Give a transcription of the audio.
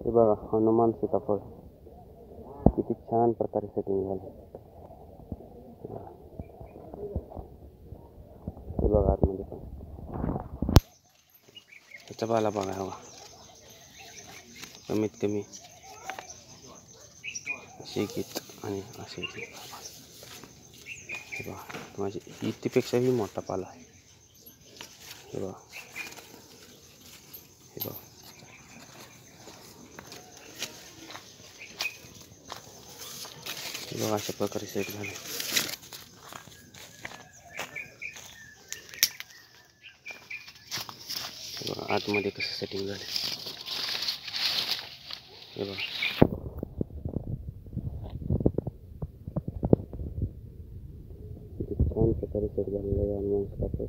हे बघा हनुमान सीताफळ. किती छान प्रकारे सेटिंग झाली. हे बघा आतमध्ये पण. त्याचा बाला बघा हवा कमीत कमी असे गीत आणि असे गीत हे बघा माझी इतीपेक्षाही मोठा पाला आहे. हे बघा. हे बघा. Coba kasih bakar di sini. Coba atur mati ke setting kali. Coba. Kita kan kita di sini lagi yang mengkapai.